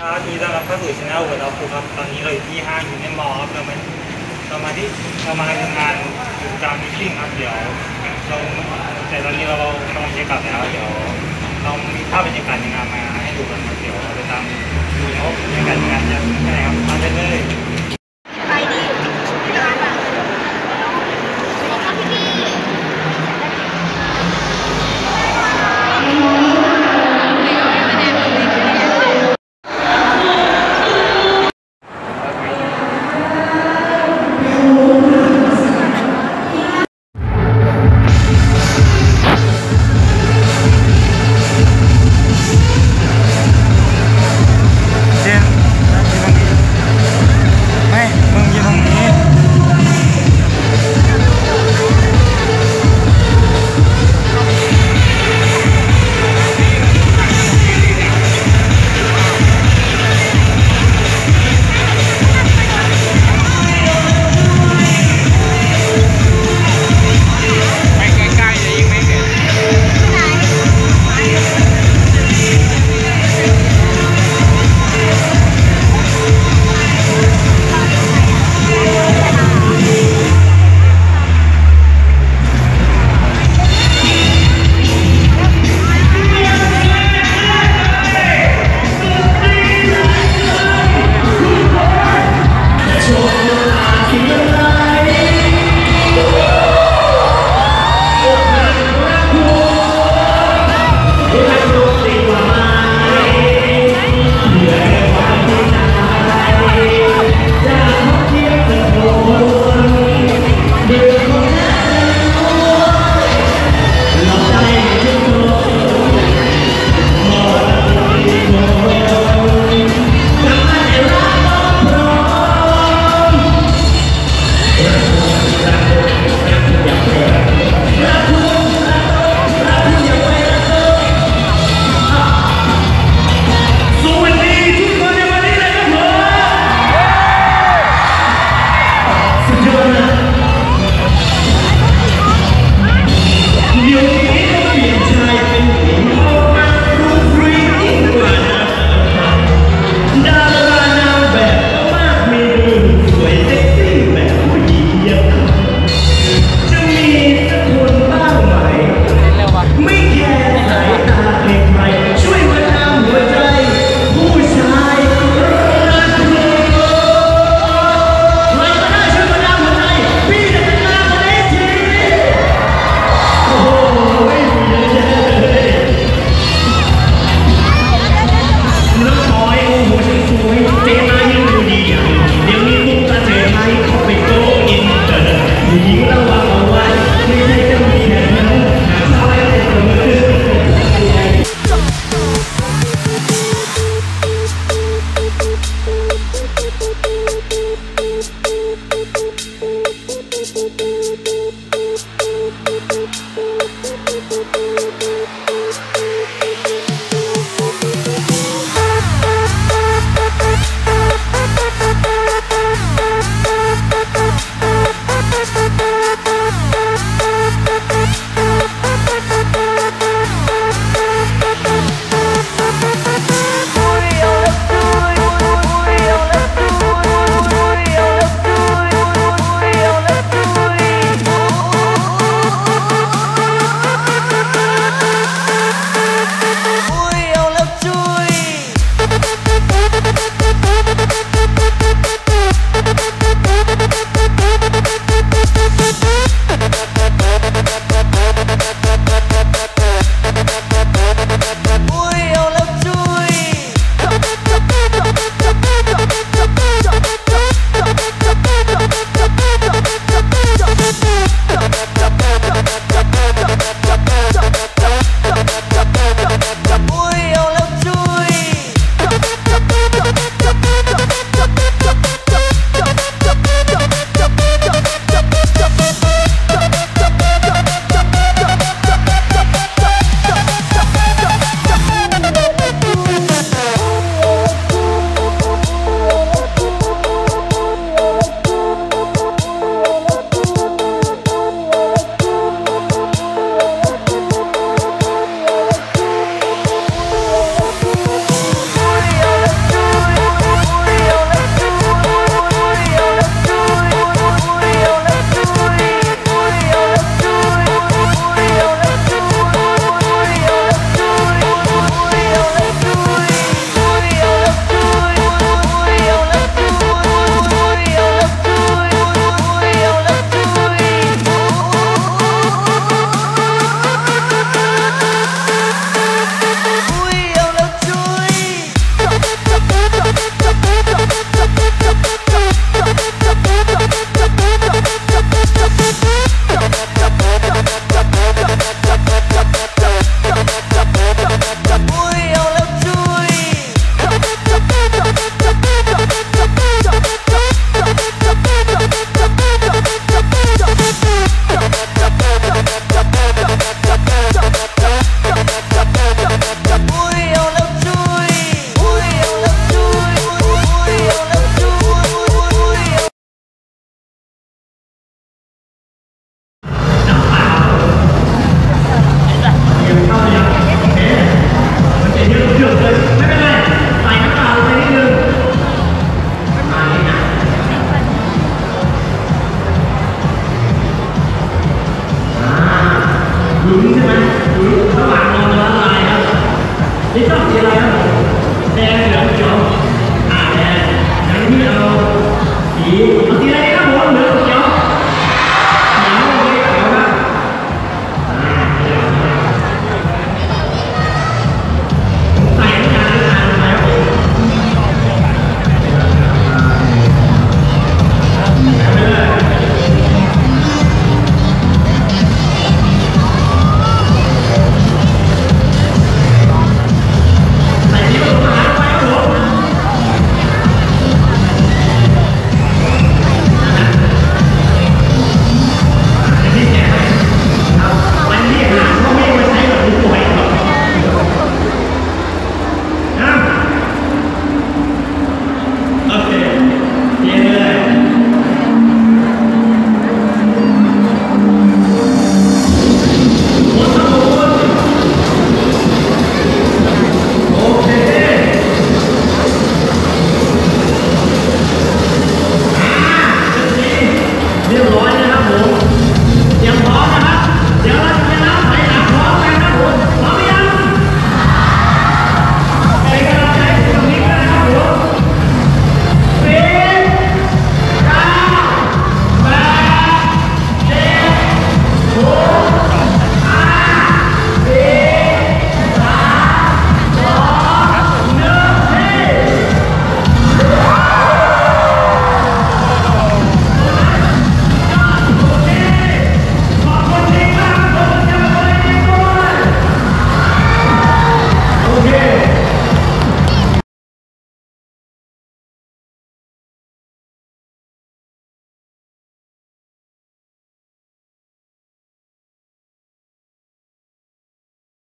ครับยินดีต้อนรับเข้าสู่ channel World of ครับ ตอนนี้เราอยู่ที่ห้างยูเนียนมอลล์เรามาเรามาที่เรามาทำงานกิจกรรม meeting ครับ เดี๋ยวเราแต่ตอนนี้เรากำลังจะกลับแล้ว เดี๋ยวเรามีภาพบรรยากาศในงานมาให้ดูกันครับเดี๋ยวเราไปตามดูว่าบรรยากาศในงานจะเป็นยังไงครับมาได้เลย ये उन्नति रहे